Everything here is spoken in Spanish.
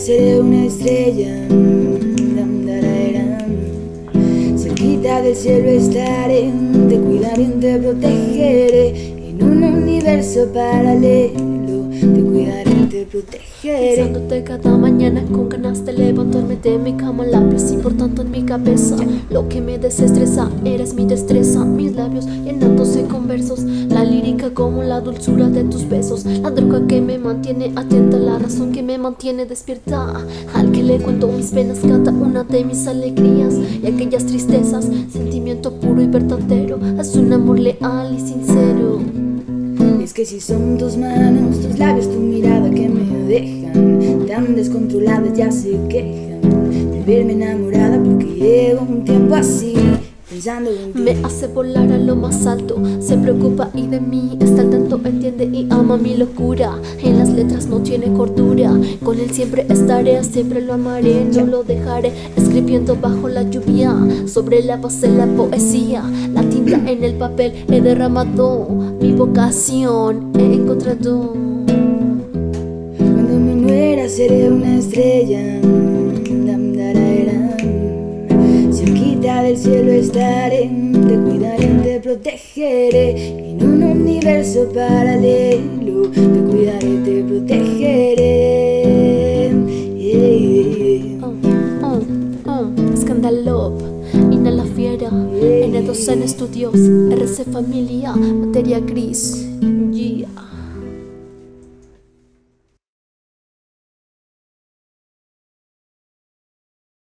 seré una estrella. Cerquita del cielo estaré, te cuidaré, te protegeré. En un universo paralelo, te cuidaré, te protegeré. Pensándote cada mañana con ganas de levantarme de mi cama, la y por tanto en mi cabeza. Lo que me desestresa, eres mi destreza como la dulzura de tus besos, la droga que me mantiene atenta, la razón que me mantiene despierta. Al que le cuento mis penas, cada una de mis alegrías y aquellas tristezas, sentimiento puro y verdadero, es un amor leal y sincero. Es que si son tus manos, tus labios, tu mirada que me dejan tan descontroladas, ya se quejan de verme enamorada porque llevo un tiempo así. Me hace volar a lo más alto, se preocupa y de mí está al tanto, entiende y ama mi locura. En las letras no tiene cordura, con él siempre estaré, siempre lo amaré, no lo dejaré. Escribiendo bajo la lluvia, sobre la base la poesía, la tinta en el papel he derramado, mi vocación he encontrado. Cuando me muera seré una estrella. Del cielo estaré, te cuidaré, te protegeré. En un universo paralelo, te cuidaré, te protegeré. Yeah. Oh, oh, oh, Scandalop, Inhala Fiera, N2N Studios, RC Familia, Materia Gris.